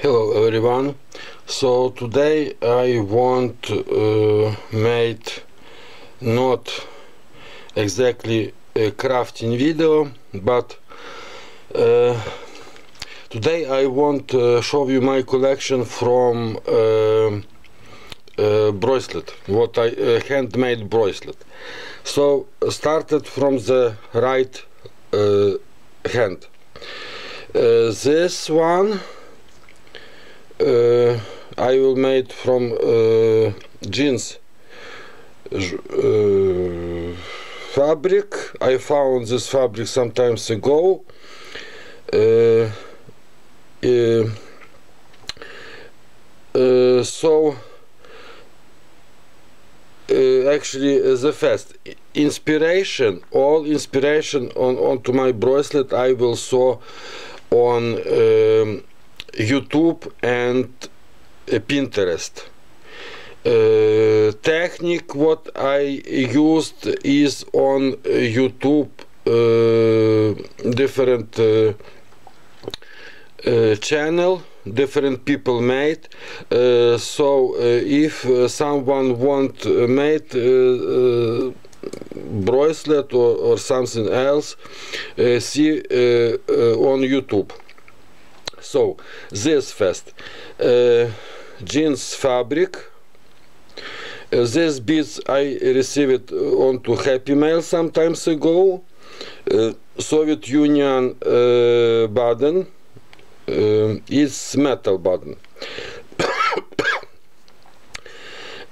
Hello everyone. So today I want uh, made not exactly a crafting video, but uh, today I want to show you my collection from uh, uh, bracelet, what I uh, handmade bracelet. So started from the right uh, hand. This one I will make from uh, jeans uh, fabric. I found this fabric some times ago. Uh, uh, uh, so uh, actually the first inspiration all inspiration on onto my bracelet I will saw on um, YouTube and Pinterest. Uh, technique what I used is on YouTube uh, different uh, channel different people made. So if someone want made bracelet or, or something else see on YouTube. So this first jeans fabric. Uh, this beads I received onto Happy Mail some times ago. Uh, Soviet Union uh, button uh, is metal button uh,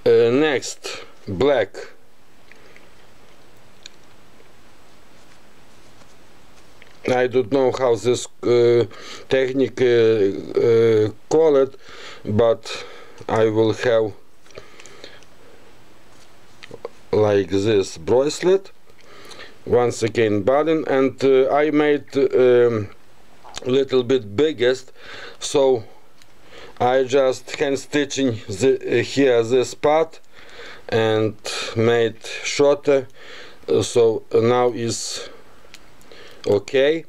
next black I don't know how this uh, technique uh, call it, but I will have like this bracelet once again button and uh, I made um, little bit biggest so I just hand stitching the, uh, here this part and made shorter uh, so now is okay.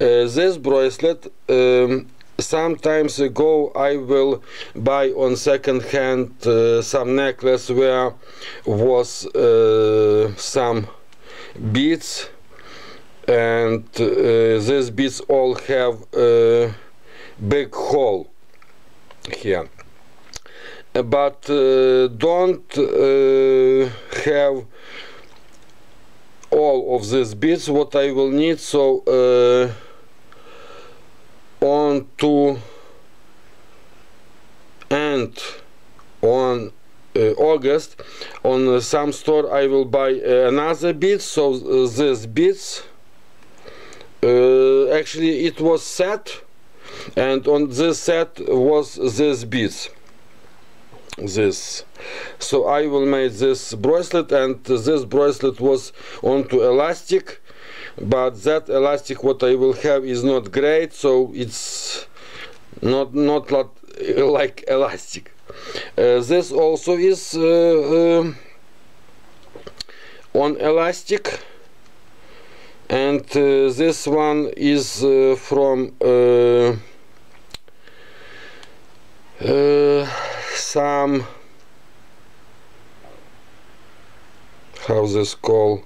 Uh, this bracelet um, sometimes ago I will buy on second hand uh, some necklace where was uh, some beads. And uh, these beads all have a big hole here. But uh, don't uh, have all of these beads what I will need so uh, on to and on uh, August on uh, some store I will buy uh, another bead so uh, these beads uh, actually it was set and on this set was this beads this. So I will make this bracelet and this bracelet was onto elastic but that elastic what I will have is not great so it's not not like, elastic. Uh, this also is uh, um, on elastic and uh, this one is uh, from uh, uh, some how's this called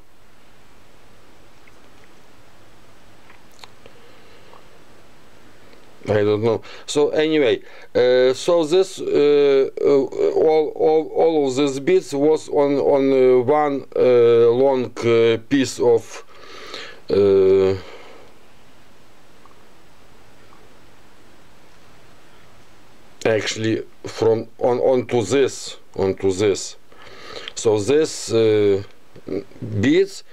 I don't know. So anyway, uh, so this uh, uh, all, all all of these bits was on on uh, one uh, long uh, piece of actually from on onto this onto this. So this beads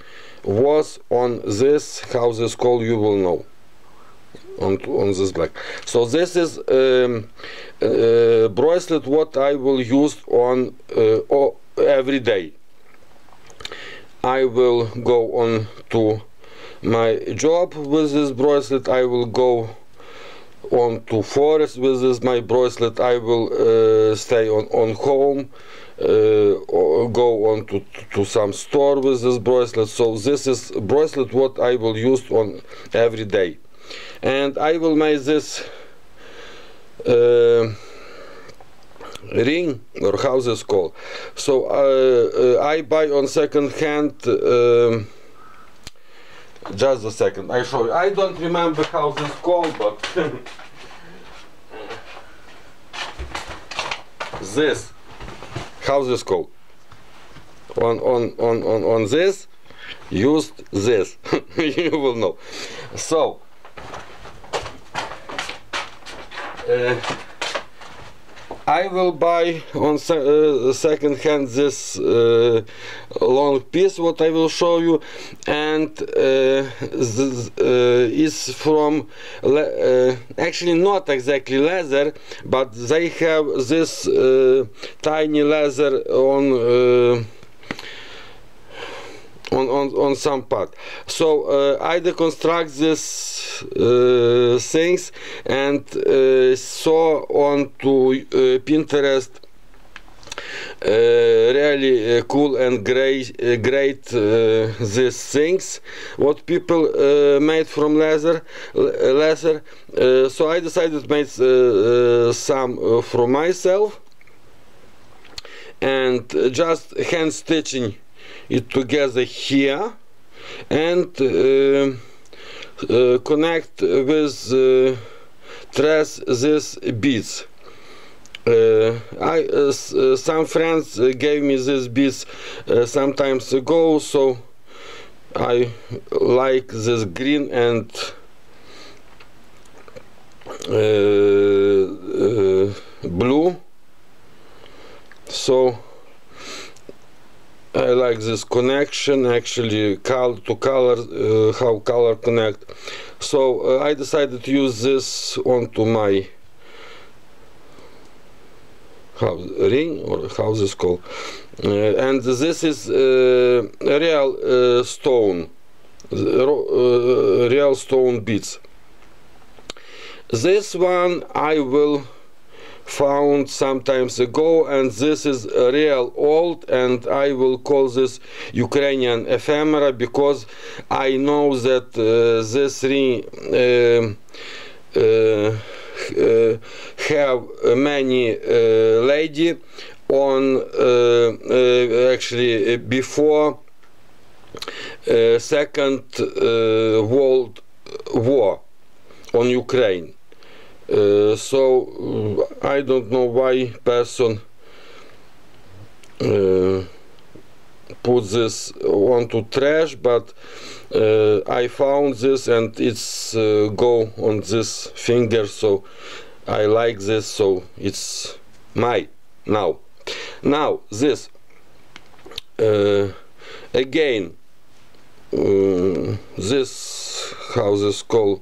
was on this how this called you will know on on this black. So this is um, uh, bracelet what I will use on uh, every day. I will go on to my job with this bracelet. I will go on to forest with this my bracelet I will uh, stay on on home uh, go on to, to some store with this bracelet so this is bracelet what I will use on every day and I will make this uh, ring or how this called. So uh, uh, I buy on second hand. Just a second, I show you. I don't remember how this called, but this, how this called? On on on on on this, used this. you will know. So. Uh, I will buy on se uh, second hand this uh, long piece what I will show you and uh, this, is from actually not exactly leather but they have this tiny leather on on, on, on some part. So uh, I deconstruct uh, things and uh, saw onto uh, Pinterest uh, really uh, cool and great, uh, great these things what people made from leather leather. So I decided to make some for myself and just hand stitching it together here and uh, uh, connect with trace these beads. Uh, I, uh, uh, some friends gave me these beads some times ago, so I like this green and blue. So I like this connection actually color to color uh, how color connect. So uh, I decided to use this onto my how ring or how this called? Uh, and this is uh, real uh, stone uh, real stone beads. This one I will found some times ago and this is real old and I will call this Ukrainian ephemera because I know that uh, this ring uh, uh, uh have many uh, lady on uh, actually before second world war on Ukraine uh, so uh, I don't know why person uh, put this onto trash but uh, I found this and it's uh, go on this finger so I like this so it's my now. Now this uh, again this how this called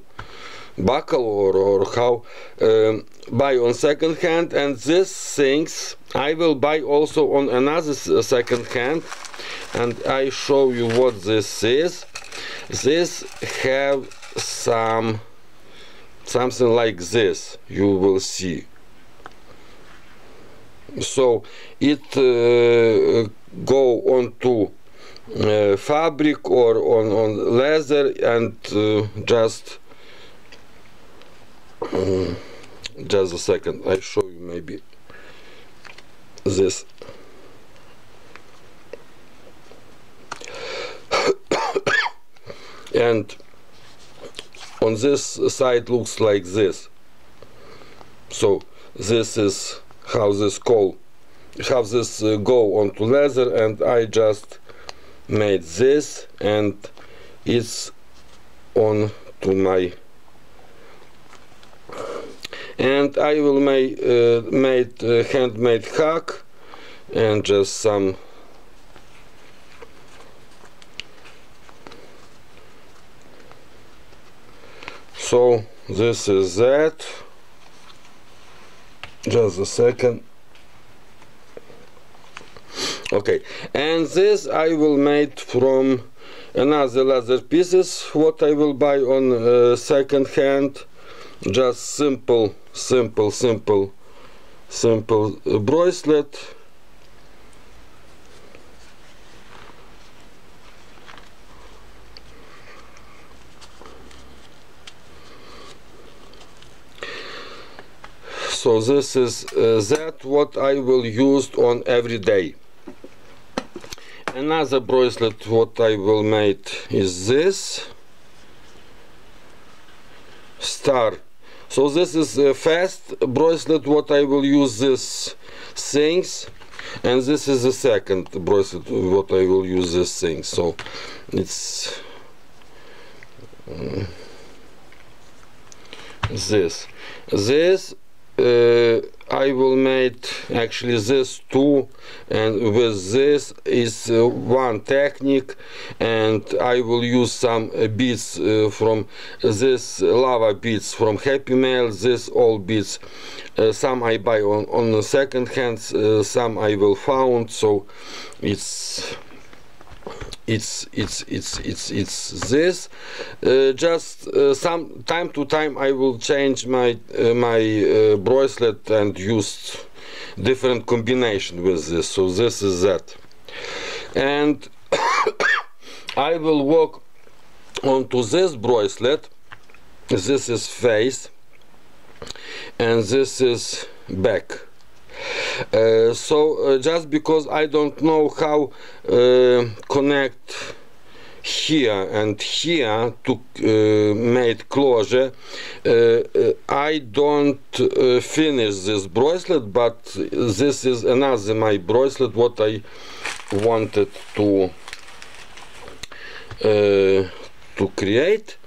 buckle or, or how um, buy on second hand and these things I will buy also on another second hand and I show you what this is. This have some something like this you will see. So it uh, go on to uh, fabric or on, on leather and uh, just um, just a second. I show you maybe this. And on this side looks like this. So this is how this call how this uh, go onto leather and I just made this and it's on to my and I will make uh, made uh, handmade hack and just some so this is that. Just a second. Okay. And this I will make from another leather pieces what I will buy on uh, second hand just simple simple simple simple bracelet. So this is uh, that what I will use on every day. Another bracelet what I will make is this. Star so this is a fast bracelet. What I will use this things and this is the second bracelet. What I will use this thing. So it's um, this. This I will make actually this two and with this is uh, one technique and I will use some uh, beads uh, from this lava beads from Happy Mail this all beads uh, some I buy on, on second hand uh, some I will found so it's it's it's it's it's it's this. Uh, just uh, some time to time I will change my uh, my uh, bracelet and use different combination with this. So this is that. And I will work onto this bracelet. This is face. And this is back so uh, just because I don't know how uh, connect here and here to uh, make closure uh, uh, I don't finish this bracelet but this is another my bracelet what I wanted to to create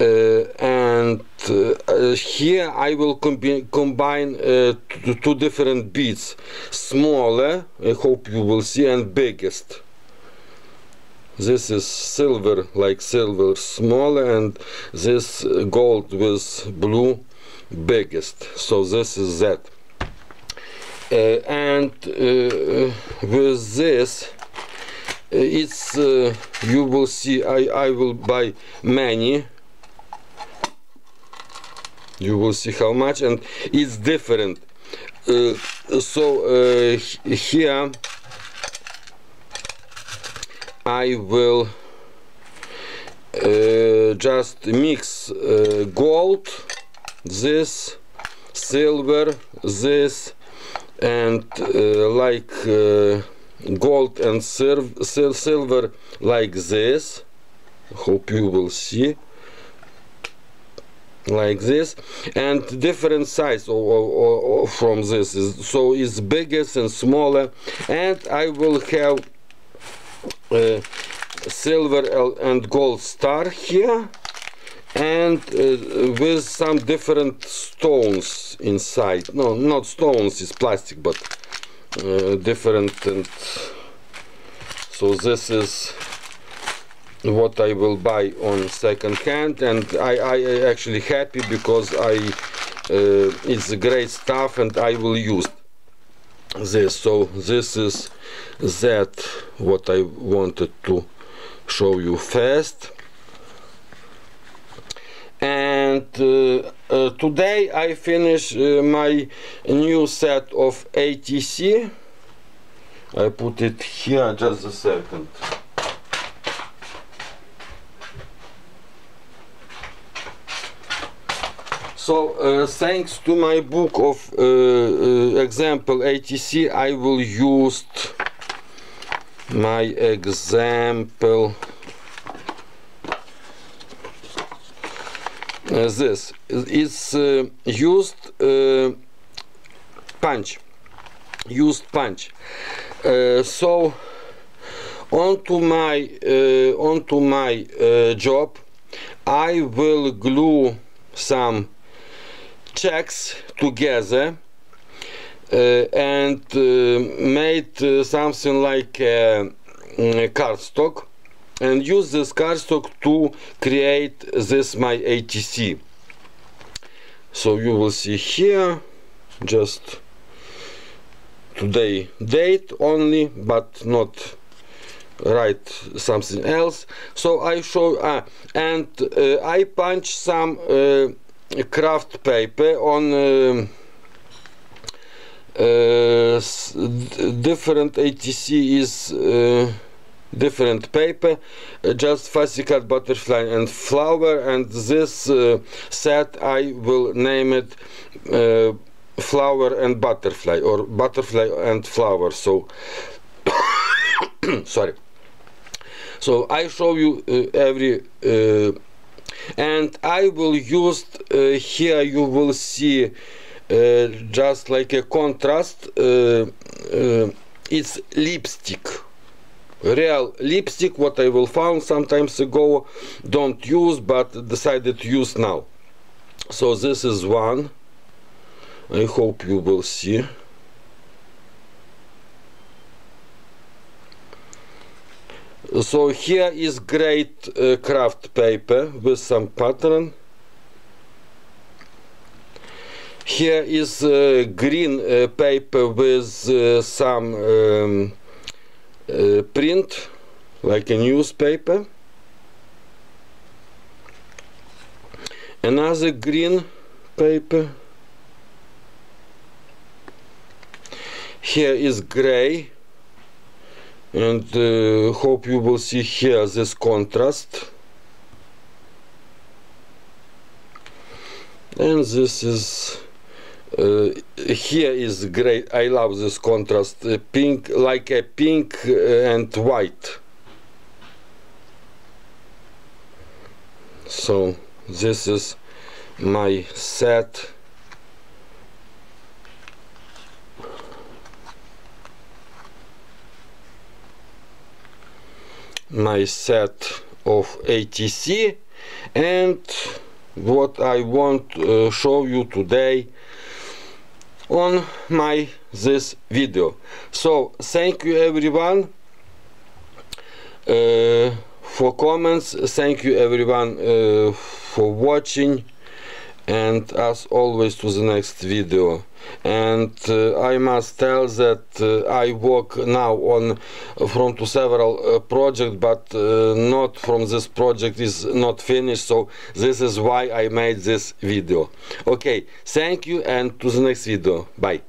and uh, here I will combi combine uh, two different beads smaller I hope you will see and biggest. This is silver like silver smaller and this gold with blue biggest. So this is that. Uh, and uh, with this uh, it's uh, you will see I, I will buy many you will see how much and it's different. Uh, so uh, here I will uh, just mix uh, gold this silver this and uh, like uh, gold and silver like this. Hope you will see like this and different size from this so it's biggest and smaller and I will have uh, silver and gold star here and uh, with some different stones inside. No not stones it's plastic but uh, different and so this is what I will buy on second hand and I, I actually happy because I uh, it's great stuff and I will use this. So this is that what I wanted to show you first. And uh, uh, today I finish uh, my new set of ATC I put it here just a second So uh, thanks to my book of uh, uh, example ATC I will use my example this. It's uh, used uh, punch. Used punch. Uh, so onto my onto my job I will glue some checks together uh, and uh, made uh, something like a, a cardstock and use this cardstock to create this my ATC so you will see here just today date only but not write something else. So I show uh, and uh, I punch some uh, craft paper. On different ATC is different paper. Just cut butterfly and flower. And this set I will name it flower and butterfly or butterfly and flower. So sorry. So I show you uh, every uh, and I will use uh, here you will see uh, just like a contrast uh, it's lipstick. Real lipstick what I will found sometimes ago don't use but decided to use now. So this is one. I hope you will see so here is great uh, craft paper with some pattern. Here is uh, green uh, paper with uh, some um, uh, print like a newspaper. Another green paper. Here is gray and uh, hope you will see here this contrast. And this is uh, here is great I love this contrast uh, pink like a pink uh, and white. So this is my set my set of ATC and what I want to uh, show you today on my this video. So thank you everyone uh, for comments. Thank you everyone uh, for watching and as always to the next video and uh, I must tell that uh, I work now on from to several uh, projects but uh, not from this project is not finished so this is why I made this video. Okay thank you and to the next video. Bye